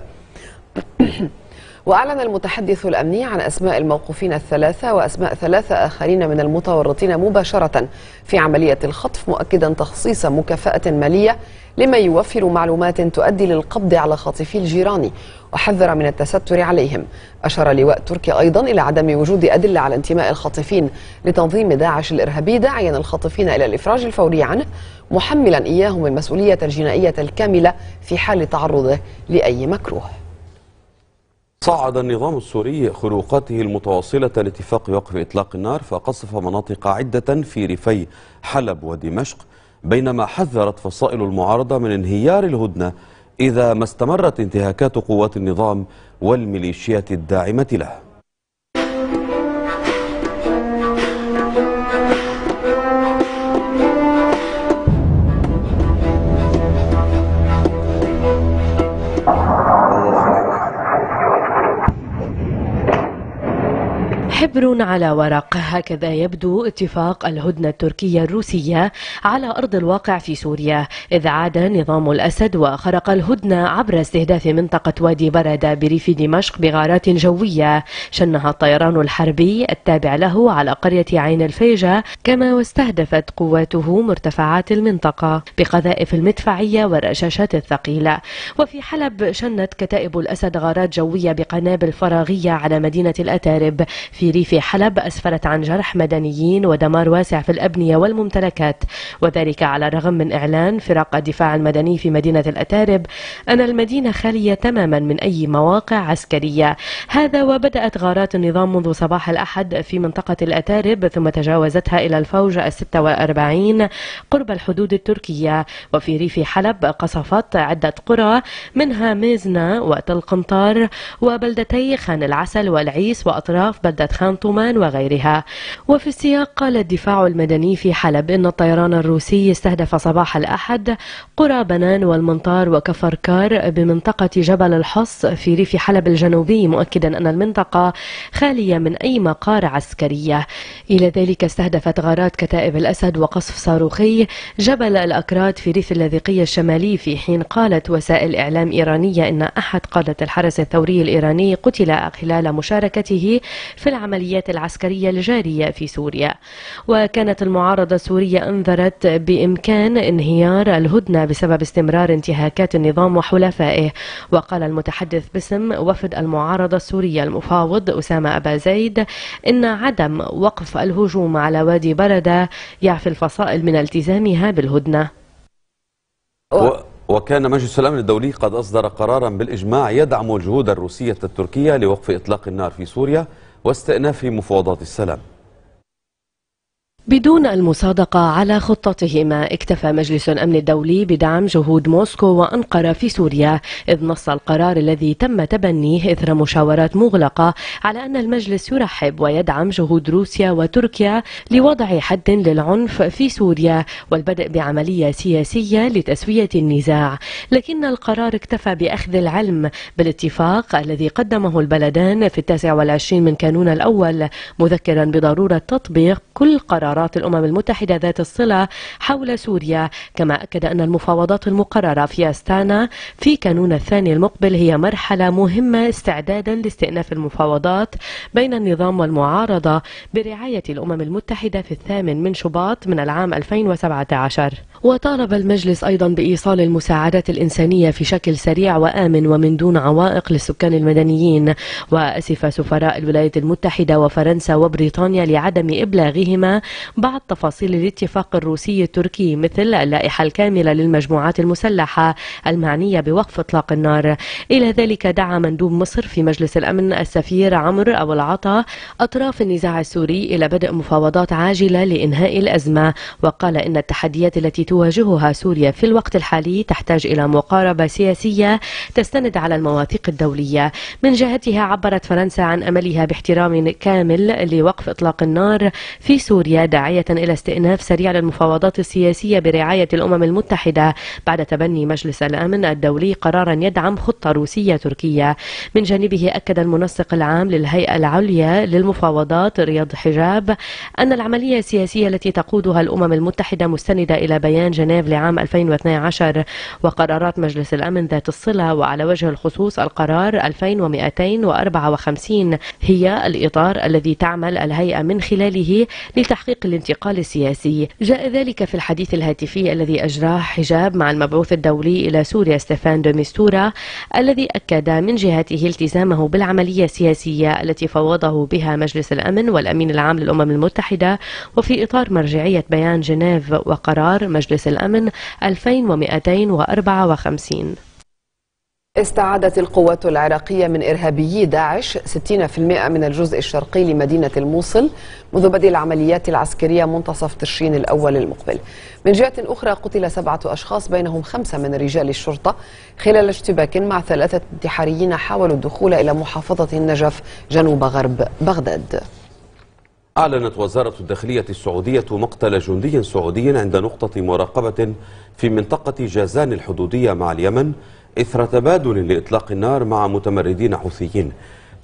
وأعلن المتحدث الأمني عن أسماء الموقوفين الثلاثة وأسماء ثلاثة آخرين من المتورطين مباشرة في عملية الخطف مؤكدا تخصيص مكافأة مالية لما يوفر معلومات تؤدي للقبض على خاطفي الجيران وحذر من التستر عليهم. أشار لواء تركي أيضا إلى عدم وجود أدلة على انتماء الخاطفين لتنظيم داعش الإرهابي داعيا الخاطفين إلى الإفراج الفوري عنه محملا إياهم المسؤولية الجنائية الكاملة في حال تعرضه لأي مكروه. صعد النظام السوري خروقاته المتواصلة لاتفاق وقف إطلاق النار فقصف مناطق عدة في ريفي حلب ودمشق بينما حذرت فصائل المعارضة من انهيار الهدنة إذا ما استمرت انتهاكات قوات النظام والميليشيات الداعمة له. حبر على ورق. هكذا يبدو اتفاق الهدنة التركية الروسية على أرض الواقع في سوريا. إذ عاد نظام الأسد وخرق الهدنة عبر استهداف منطقة وادي بردة بريف دمشق بغارات جوية. شنها الطيران الحربي التابع له على قرية عين الفيجة كما واستهدفت قواته مرتفعات المنطقة بقذائف المدفعية والرشاشات الثقيلة. وفي حلب شنت كتائب الأسد غارات جوية بقنابل فراغية على مدينة الأتارب في ريف حلب أسفرت عن جرح مدنيين ودمار واسع في الأبنية والممتلكات. وذلك على الرغم من إعلان فرق الدفاع المدني في مدينة الأتارب أن المدينة خالية تماما من أي مواقع عسكرية. هذا وبدأت غارات النظام منذ صباح الأحد في منطقة الأتارب ثم تجاوزتها إلى الفوج الستة والأربعين قرب الحدود التركية. وفي ريف حلب قصفت عدة قرى منها ميزنا وتل قنطار وبلدتي خان العسل والعيس وأطراف بلدة خان طومان وغيرها. وفي السياق قال الدفاع المدني في حلب إن الطيران الروسي استهدف صباح الأحد قرى بنان والمنطار وكفر كار بمنطقة جبل الحص في ريف حلب الجنوبي مؤكدا أن المنطقة خالية من أي مقار عسكرية. إلى ذلك استهدفت غارات كتائب الأسد وقصف صاروخي جبل الأكراد في ريف اللاذقية الشمالي. في حين قالت وسائل إعلام إيرانية إن أحد قادة الحرس الثوري الإيراني قتل خلال مشاركته في العمليات العسكرية الجارية في سوريا. وكانت المعارضة السورية أنذرت بإمكان انهيار الهدنة بسبب استمرار انتهاكات النظام وحلفائه. وقال المتحدث باسم وفد المعارضة السورية المفاوض أسامة أبا زيد إن عدم وقف الهجوم على وادي بردة يعفي الفصائل من التزامها بالهدنة. و... وكان مجلس الأمن الدولي قد أصدر قرارا بالإجماع يدعم الجهود الروسية التركية لوقف إطلاق النار في سوريا واستئناف مفاوضات السلام. بدون المصادقة على خطتهما اكتفى مجلس الأمن الدولي بدعم جهود موسكو وأنقرة في سوريا إذ نص القرار الذي تم تبنيه إثر مشاورات مغلقة على أن المجلس يرحب ويدعم جهود روسيا وتركيا لوضع حد للعنف في سوريا والبدء بعملية سياسية لتسوية النزاع. لكن القرار اكتفى بأخذ العلم بالاتفاق الذي قدمه البلدان في التاسع والعشرين من كانون الأول مذكرا بضرورة تطبيق كل قرار قرارات الأمم المتحدة ذات الصلة حول سوريا كما أكد أن المفاوضات المقررة في أستانا في كانون الثاني المقبل هي مرحلة مهمة استعدادا لاستئناف المفاوضات بين النظام والمعارضة برعاية الأمم المتحدة في الثامن من شباط من العام 2017 وطالب المجلس أيضا بإيصال المساعدات الإنسانية في شكل سريع وآمن ومن دون عوائق للسكان المدنيين وأسف سفراء الولايات المتحدة وفرنسا وبريطانيا لعدم إبلاغهما بعض تفاصيل الاتفاق الروسي التركي مثل اللائحة الكاملة للمجموعات المسلحة المعنية بوقف إطلاق النار. إلى ذلك دعا مندوب مصر في مجلس الأمن السفير عمرو أبو العطا أطراف النزاع السوري إلى بدء مفاوضات عاجلة لإنهاء الأزمة وقال إن التحديات التي تواجهها سوريا في الوقت الحالي تحتاج إلى مقاربة سياسية تستند على المواثيق الدولية. من جهتها عبرت فرنسا عن أملها باحترام كامل لوقف إطلاق النار في سوريا داعية إلى استئناف سريع للمفاوضات السياسية برعاية الأمم المتحدة بعد تبني مجلس الأمن الدولي قرارا يدعم خطة روسية تركية. من جانبه أكد المنسق العام للهيئة العليا للمفاوضات رياض حجاب أن العملية السياسية التي تقودها الأمم المتحدة مستندة إلى بيان جنيف لعام 2012 وقرارات مجلس الأمن ذات الصلة وعلى وجه الخصوص القرار 2254 هي الإطار الذي تعمل الهيئة من خلاله لتحقيق الانتقال السياسي. جاء ذلك في الحديث الهاتفي الذي أجراه حجاب مع المبعوث الدولي إلى سوريا ستيفان دي ميستورا الذي أكد من جهته التزامه بالعملية السياسية التي فوضه بها مجلس الأمن والأمين العام للأمم المتحدة وفي إطار مرجعية بيان جنيف وقرار مجلس الأمن 2254 استعادت القوات العراقية من إرهابيي داعش 60% من الجزء الشرقي لمدينة الموصل منذ بدء العمليات العسكرية منتصف تشرين الأول المقبل. من جهة أخرى قتل سبعة أشخاص بينهم خمسة من رجال الشرطة خلال اشتباك مع ثلاثة انتحاريين حاولوا الدخول إلى محافظة النجف جنوب غرب بغداد. أعلنت وزارة الداخلية السعودية مقتل جندي سعودي عند نقطة مراقبة في منطقة جازان الحدودية مع اليمن إثر تبادل لإطلاق النار مع متمردين حوثيين.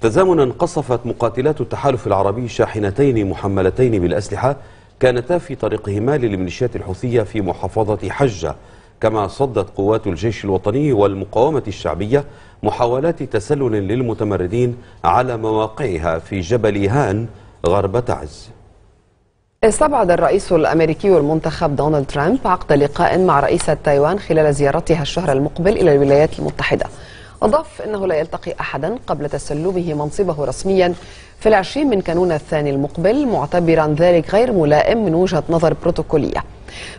تزامنا قصفت مقاتلات التحالف العربي شاحنتين محملتين بالأسلحة كانتا في طريقهما للميليشيات الحوثية في محافظة حجة. كما صدت قوات الجيش الوطني والمقاومة الشعبية محاولات تسلل للمتمردين على مواقعها في جبل هان غرب تعز. استبعد الرئيس الأمريكي المنتخب دونالد ترامب عقد لقاء مع رئيسة تايوان خلال زيارتها الشهر المقبل إلى الولايات المتحدة. أضاف أنه لا يلتقي أحدا قبل تسلمه منصبه رسميا في العشرين من كانون الثاني المقبل معتبرا ذلك غير ملائم من وجهة نظر بروتوكولية.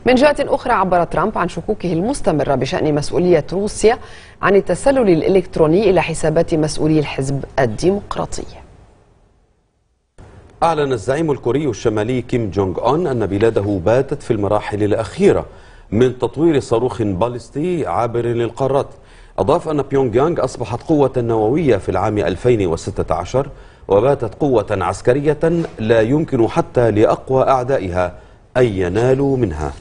من جهة أخرى عبر ترامب عن شكوكه المستمرة بشأن مسؤولية روسيا عن التسلل الإلكتروني إلى حسابات مسؤولي الحزب الديمقراطي. أعلن الزعيم الكوري الشمالي كيم جونغ أون أن بلاده باتت في المراحل الأخيرة من تطوير صاروخ باليستي عابر للقارات. أضاف أن بيونغ يانغ أصبحت قوة نووية في العام 2016 وباتت قوة عسكرية لا يمكن حتى لأقوى أعدائها أن ينالوا منها.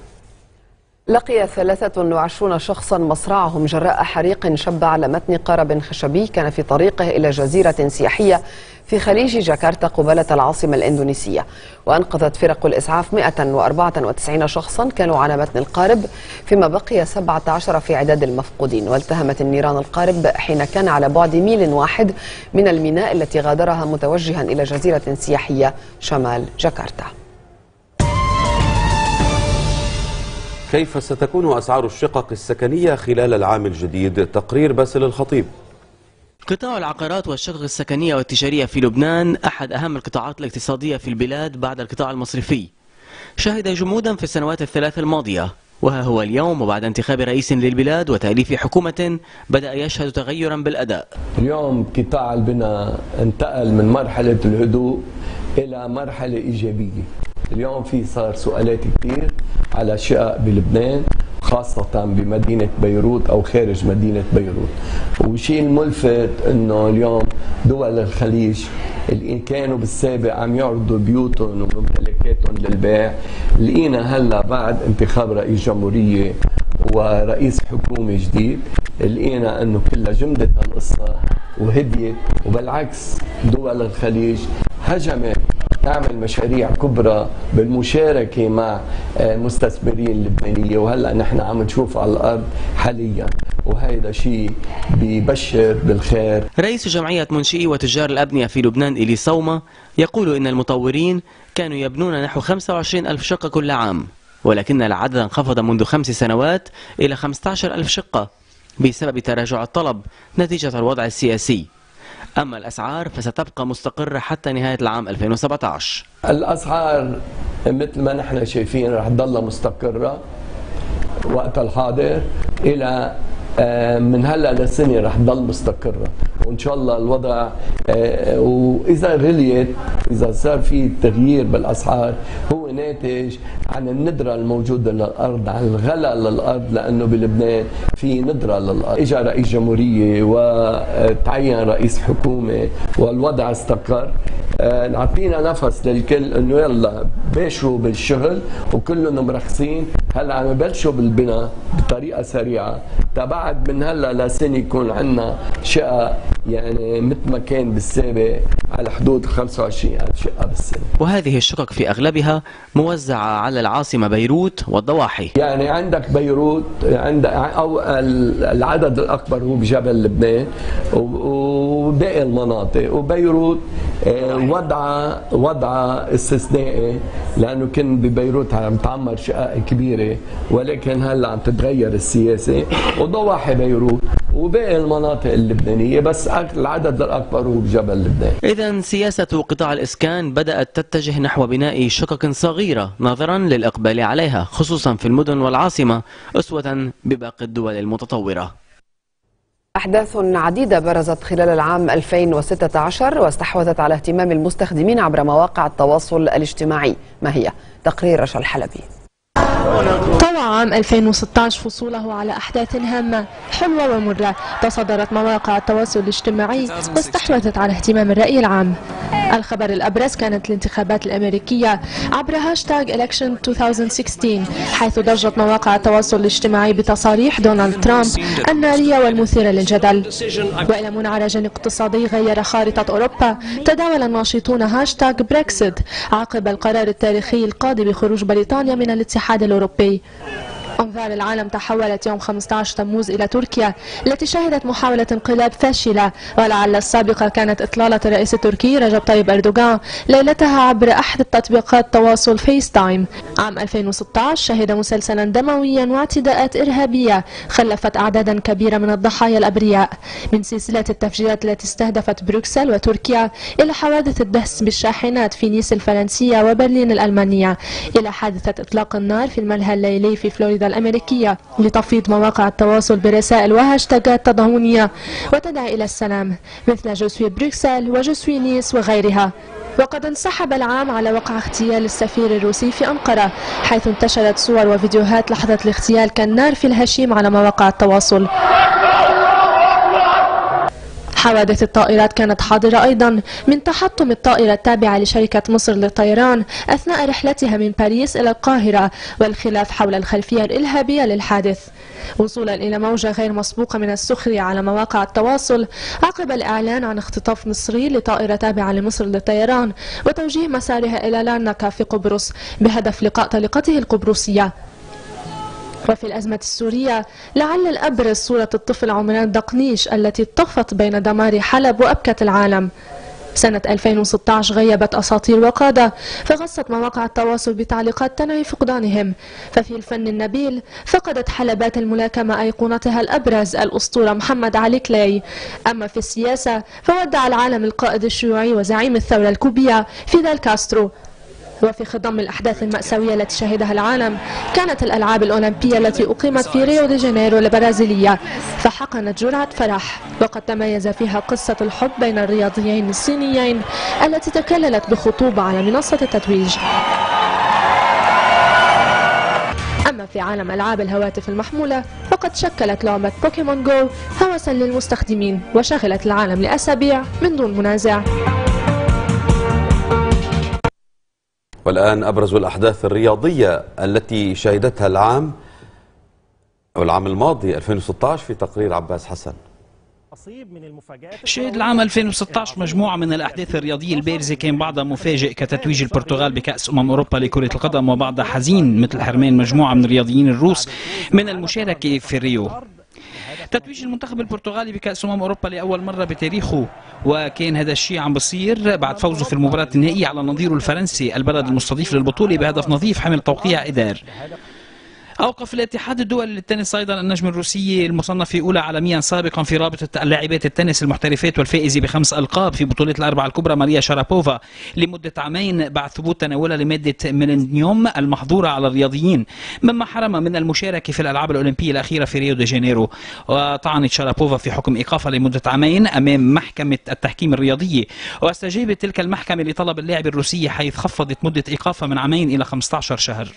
لقي 23 شخصا مصرعهم جراء حريق شب على متن قارب خشبي كان في طريقه إلى جزيرة سياحية في خليج جاكرتا قبالة العاصمة الإندونيسية وأنقذت فرق الإسعاف 194 شخصا كانوا على متن القارب فيما بقي 17 في عداد المفقودين. والتهمت النيران القارب حين كان على بعد ميل واحد من الميناء التي غادرها متوجها إلى جزيرة سياحية شمال جاكرتا. كيف ستكون أسعار الشقق السكنية خلال العام الجديد؟ تقرير باسل الخطيب. قطاع العقارات والشقق السكنية والتجارية في لبنان أحد أهم القطاعات الاقتصادية في البلاد بعد القطاع المصرفي. شهد جمودا في السنوات الثلاث الماضية وها هو اليوم وبعد انتخاب رئيس للبلاد وتأليف حكومة بدأ يشهد تغيرا بالأداء. اليوم قطاع البناء انتقل من مرحلة الهدوء إلى مرحلة إيجابية. اليوم في صار سؤالات كثير على شقق بلبنان خاصة بمدينة بيروت أو خارج مدينة بيروت. والشيء الملفت أنه اليوم دول الخليج اللي كانوا بالسابق عم يعرضوا بيوتهم وممتلكاتهم للبيع. لقينا هلأ بعد انتخاب رئيس جمهورية ورئيس حكومة جديد. لقينا إنه كلها جمدت القصة وهديت. وبالعكس دول الخليج هجمت تعمل مشاريع كبرى بالمشاركة مع آه، مستثمرين لبنانية وهلأ نحن عم نشوف على الأرض حاليا وهذا شيء بيبشر بالخير. رئيس جمعية منشئي وتجار الأبنية في لبنان إلي صومة يقول إن المطورين كانوا يبنون نحو 25 ألف شقة كل عام ولكن العدد انخفض منذ خمس سنوات إلى 15 ألف شقة بسبب تراجع الطلب نتيجة الوضع السياسي. أما الأسعار فستبقى مستقرة حتى نهاية العام 2017 الأسعار مثل ما نحن شايفين رح تضلها مستقرة وقت الحاضر إلى آه، من هلأ لسنه رح تضل مستقرة. وإن شاء الله الوضع آه، وإذا غليت إذا صار في تغيير بالأسعار هو ناتج عن الندرة الموجودة للأرض عن الغلا للأرض لأنه بلبنان في ندرة للأرض. اجى رئيس جمهورية وتعين رئيس حكومة والوضع استقر آه، نعطينا نفس للكل إنه يلا باشروا بالشغل وكلهم مرخصين. هلأ عم يبلشوا بالبناء بطريقة سريعة. تبعد من هلأ لسنة يكون عندنا شقة يعني مثل ما كان بالسابق على حدود 25 ألف شقة بالسنة. وهذه الشقق في أغلبها موزعة على العاصمة بيروت والضواحي. يعني عندك بيروت عندك أو العدد الأكبر هو بجبل لبنان وباقي المناطق. وبيروت آه، وضعها وضعها استثنائي لأنه كان ببيروت عم تعمر شقق كبيرة ولكن هلأ عم تتغير السياسة. وضواحي بيروت وباقي المناطق اللبنانية بس العدد الأكبر هو بجبل لبنان. إذا سياسة قطاع الإسكان بدأت تتجه نحو بناء شقق صغيرة نظرا للإقبال عليها خصوصا في المدن والعاصمة أسوة بباقي الدول المتطورة. أحداث عديدة برزت خلال العام 2016 واستحوذت على اهتمام المستخدمين عبر مواقع التواصل الاجتماعي. ما هي؟ تقرير رشا الحلبي؟ طوى عام 2016 فصوله على أحداث هامة حلوة ومرة تصدرت مواقع التواصل الاجتماعي واستحوذت على اهتمام الرأي العام. الخبر الأبرز كانت الانتخابات الأمريكية عبر هاشتاج election 2016 حيث ضجت مواقع التواصل الاجتماعي بتصاريح دونالد ترامب النارية والمثيرة للجدل. وإلى منعرج اقتصادي غير خارطة أوروبا تداول الناشطون هاشتاج بريكسيت عقب القرار التاريخي القاضي بخروج بريطانيا من الاتحاد الأوروبي. أنظار العالم تحولت يوم 15 تموز إلى تركيا التي شهدت محاولة انقلاب فاشلة. ولعل السابقة كانت إطلالة الرئيس التركي رجب طيب أردوغان ليلتها عبر أحد التطبيقات تواصل FaceTime عام 2016 شهد مسلسلا دمويا واعتداءات إرهابية خلفت أعدادا كبيرة من الضحايا الأبرياء. من سلسلة التفجيرات التي استهدفت بروكسل وتركيا إلى حوادث الدهس بالشاحنات في نيس الفرنسية وبرلين الألمانية. إلى حادثة إطلاق النار في الملهى الليلي في فلوريدا الأمريكية لتفيض مواقع التواصل برسائل وهاشتاجات تضامنية وتدعي إلى السلام. مثل je suis بروكسل و je suis نيس وغيرها. وقد انسحب العام على وقع اغتيال السفير الروسي في أنقرة حيث انتشرت صور وفيديوهات لحظة الاغتيال كالنار في الهشيم على مواقع التواصل. حوادث الطائرات كانت حاضرة أيضا. من تحطم الطائرة التابعة لشركة مصر للطيران أثناء رحلتها من باريس إلى القاهرة والخلاف حول الخلفية الإرهابية للحادث. وصولا إلى موجة غير مسبوقة من السخرية على مواقع التواصل عقب الإعلان عن اختطاف مصري لطائرة تابعة لمصر للطيران وتوجيه مسارها إلى لارناكا في قبرص بهدف لقاء طليقته القبرصية. وفي الأزمة السورية لعل الأبرز صورة الطفل عمران دقنيش التي طفت بين دمار حلب وأبكت العالم. سنة 2016 غيبت أساطير وقادة فغصت مواقع التواصل بتعليقات تنعي فقدانهم. ففي الفن النبيل فقدت حلبات الملاكمة أيقونتها الأبرز الأسطورة محمد علي كلاي أما في السياسة فودع العالم القائد الشيوعي وزعيم الثورة الكوبية فيدل كاسترو. وفي خضم الأحداث المأساوية التي شهدها العالم كانت الألعاب الأولمبية التي أقيمت في ريو دي جانيرو البرازيلية. فحقنت جرعة فرح وقد تميز فيها قصة الحب بين الرياضيين الصينيين التي تكللت بخطوبة على منصة التتويج. أما في عالم ألعاب الهواتف المحمولة فقد شكلت لعبة بوكيمون جو هوسا للمستخدمين وشغلت العالم لأسابيع من دون منازع. والآن أبرز الأحداث الرياضية التي شهدتها العام أو العام الماضي 2016 في تقرير عباس حسن. شهد العام 2016 مجموعة من الأحداث الرياضية البارزة كان بعضها مفاجئ كتتويج البرتغال بكأس أمم أوروبا لكرة القدم وبعضها حزين مثل حرمان مجموعة من الرياضيين الروس من المشاركة في ريو تتويج المنتخب البرتغالي بكأس أمم أوروبا لأول مرة بتاريخه. وكان هذا الشيء عم بصير بعد فوزه في المباراة النهائية على نظيره الفرنسي البلد المستضيف للبطولة بهدف نظيف حمل توقيع إيدر أوقف الاتحاد الدولي للتنس أيضا. النجم الروسي المصنفة أولى عالميا سابقا في رابطة لاعبات التنس المحترفات والفائزة بخمس ألقاب في بطولة الأربعة الكبرى ماريا شارابوفا. لمدة عامين بعد ثبوت تناولها لمادة ميلدونيوم المحظورة على الرياضيين مما حرمها من المشاركة في الألعاب الأولمبية الأخيرة في ريو دي جانيرو. وطعنت شارابوفا في حكم إيقافها لمدة عامين أمام محكمة التحكيم الرياضية واستجابت تلك المحكمة لطلب اللاعبة الروسية حيث خفضت مدة إيقافها من عامين إلى 15 شهر.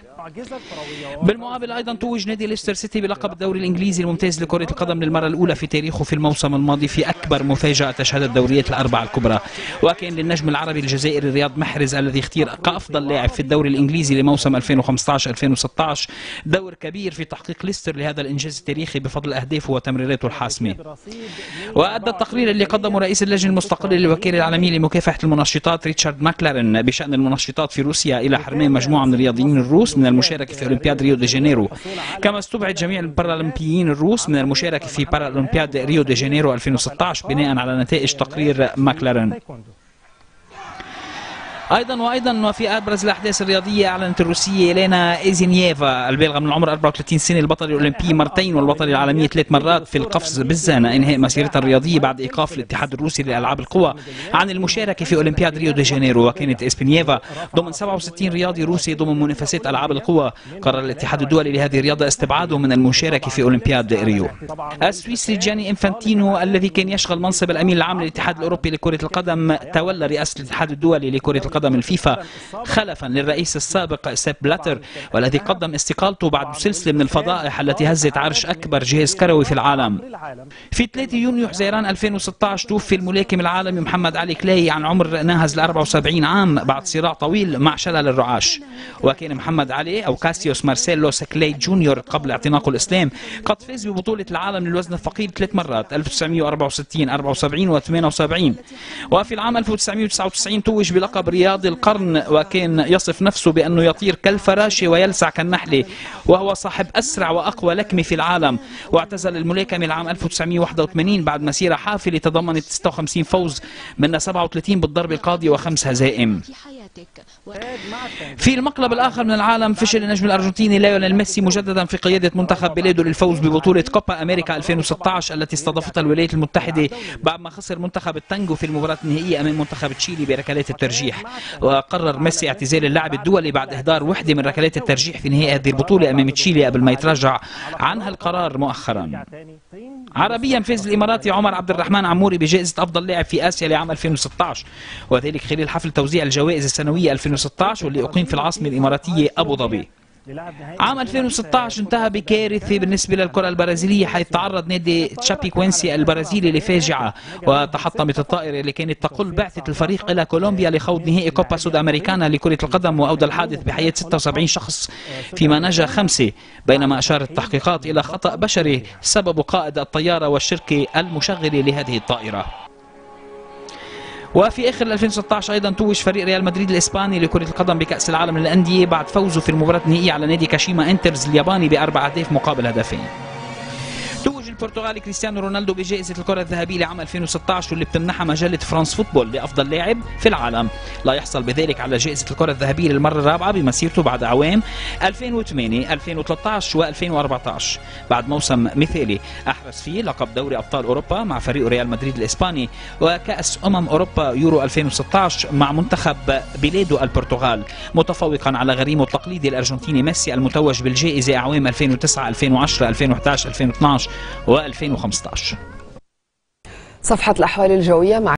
بالمقابل أيضا توج نادي ليستر سيتي بلقب الدوري الإنجليزي الممتاز لكرة القدم للمرة الأولى في تاريخه في الموسم الماضي في أكبر مفاجأة تشهدها الدوريات الأربعة الكبرى. وكان للنجم العربي الجزائري رياض محرز الذي اختير كأفضل لاعب في الدوري الإنجليزي لموسم 2015 2016 دور كبير في تحقيق ليستر لهذا الإنجاز التاريخي بفضل اهدافه وتمريراته الحاسمة. وأدى التقرير اللي قدمه رئيس اللجنة المستقلة للوكالة العالمية لمكافحة المنشطات ريتشارد ماكلارن بشأن المنشطات في روسيا إلى حرمان مجموعة من الرياضيين الروس من المشاركة في أولمبياد ريو دي جانيرو. كما استبعد جميع البارالمبيين الروس من المشاركة في بارالمبياد ريو دي جانيرو 2016 بناء على نتائج تقرير ماكلارن أيضا وأيضا وفي أبرز الأحداث الرياضية أعلنت الروسية يلينا إيسينباييفا البالغة من العمر 34 سنة البطلة الأولمبية مرتين والبطلة العالمية ثلاث مرات في القفز بالزانة. إنهاء مسيرتها الرياضية بعد إيقاف الاتحاد الروسي لالعاب القوى عن المشاركة في أولمبياد ريو دي جانيرو. وكانت إيسينباييفا ضمن 67 رياضي روسي ضمن منافسات ألعاب القوى. قرر الاتحاد الدولي لهذه الرياضة استبعادهم من المشاركة في أولمبياد ريو. السويسري جاني إنفانتينو الذي كان يشغل منصب الأمين العام للاتحاد الأوروبي لكرة القدم تولى رئاسة الاتحاد الدولي لكرة القدم. قدم الفيفا خلفا للرئيس السابق سيب بلاتر والذي قدم استقالته بعد سلسلة من الفضائح التي هزت عرش أكبر جهاز كروي في العالم. في 3 يونيو حزيران 2016 توفي الملاكم العالمي محمد علي كلاي عن عمر ناهز ل 74 عام بعد صراع طويل مع الشلل الرعاش. وكان محمد علي أو كاسيوس مارسيلوس كلاي جونيور قبل اعتناقه الإسلام قد فاز ببطولة العالم للوزن الثقيل ثلاث مرات 1964 74 و 78 وفي العام 1999 توج بلقب رياض رياضي القرن وكان يصف نفسه بأنه يطير كالفراشة ويلسع كالنحلة وهو صاحب أسرع وأقوى لكمة في العالم. واعتزل الملاكمة العام 1981 بعد مسيرة حافلة تضمنت 56 فوز منها 37 بالضرب القاضي وخمس هزائم. في المقلب الآخر من العالم فشل النجم الأرجنتيني ليونيل ميسي مجددا في قيادة منتخب بلاده للفوز ببطولة كوبا أمريكا 2016 التي استضافتها الولايات المتحدة بعد ما خسر منتخب التانجو في المباراة النهائية أمام منتخب تشيلي بركلات الترجيح. وقرر ميسي اعتزال اللعب الدولي بعد إهدار وحدة من ركلات الترجيح في نهائي هذه البطولة أمام تشيلي قبل ما يتراجع عنها القرار مؤخرا. عربيا فاز الإماراتي عمر عبد الرحمن عموري بجائزة أفضل لاعب في آسيا لعام 2016 وذلك خلال حفل توزيع الجوائز السنوية 2016 واللي أقيم في العاصمة الإماراتية أبو ظبي. عام 2016 انتهى بكارثة بالنسبة للكرة البرازيلية حيث تعرض نادي تشابي كوينسي البرازيلي لفاجعة وتحطمت الطائرة اللي كانت تقل بعثة الفريق إلى كولومبيا لخوض نهائي كوبا سود أمريكانا لكرة القدم وأودى الحادث بحياة 76 شخص فيما نجا خمسة بينما أشارت التحقيقات إلى خطأ بشري سببه قائد الطيارة والشركة المشغلة لهذه الطائرة. وفي آخر 2016 أيضا توج فريق ريال مدريد الإسباني لكرة القدم بكأس العالم للأندية بعد فوزه في المباراة النهائية على نادي كاشيما أنتلرز الياباني بأربع اهداف مقابل هدفين. البرتغالي كريستيانو رونالدو بجائزة الكرة الذهبية لعام 2016 واللي بتمنحها مجلة فرانس فوتبول لأفضل لاعب في العالم. ليحصل بذلك على جائزة الكرة الذهبية للمرة الرابعة بمسيرته بعد أعوام 2008 2013 و2014 بعد موسم مثالي أحرز فيه لقب دوري أبطال أوروبا مع فريق ريال مدريد الإسباني وكأس أمم أوروبا يورو 2016 مع منتخب بلاده البرتغال. متفوقا على غريمه التقليدي الأرجنتيني ميسي المتوج بالجائزة أعوام 2009 2010 2011 2012 و2015 صفحة الأحوال الجوية مع